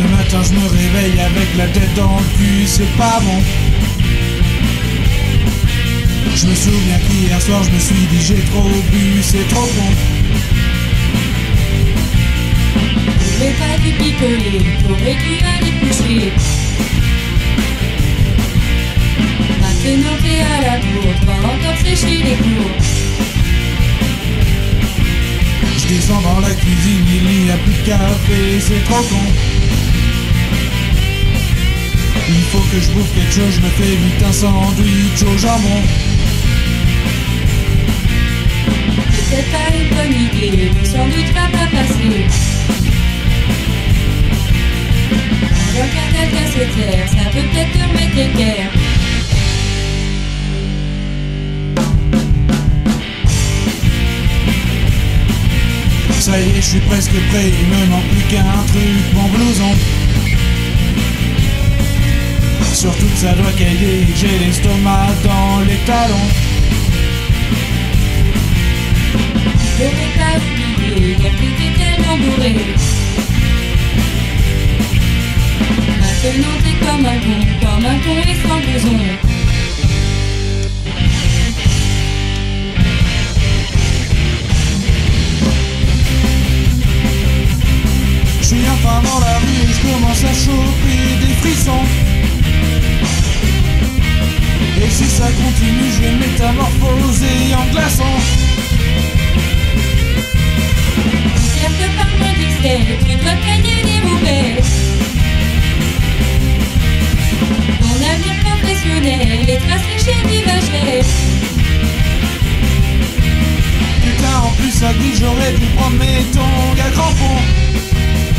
matin je me réveille avec la tête dans le cul, c'est pas bon. Je me souviens qu'hier soir je me suis dit j'ai trop bu, c'est trop bon. T'aurais pas dû picoler, t'aurais dû aller coucher. Maintenant t'es à la bourre, pas encore sécher les cours. Je descends dans la cuisine, il n'y a plus de café, c'est trop con. Il faut que je bouffe quelque chose, je me fais vite un sandwich au jambon. C'est pas une bonne idée, le sandwich va pas passer. Alors qu'un ta cafetière, ça peut peut-être te remettre l'équerre. Ça y est, je suis presque prêt, il me manque plus qu'un truc, mon blouson. Ça doit cailler, j'ai l'estomac dans les talons. Je vais pas t'étais tellement bourré. Maintenant t'es comme un con, comme un con et sans blouson. Enfin dans la rue, je commence à choper des frissons. Et si ça continue, je vais métamorphoser en glaçon. Certes par moins d'excès, tu dois payer des mauvais. Ton avenir professionnel est tracé chez des vachets. Putain, en plus ça dit j'aurais dû prendre mes tongs à crampons? Il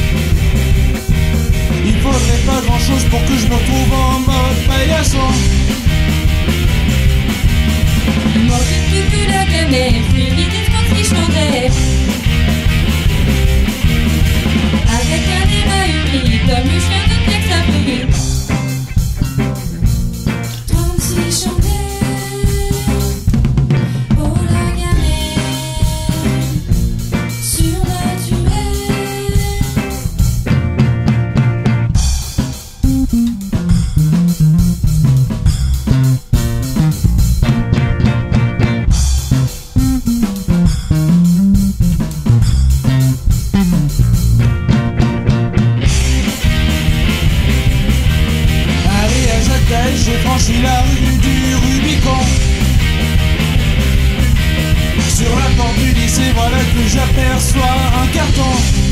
faudrait pas grand chose pour que je me retrouve en mode paillasson. Que j'aperçois un carton.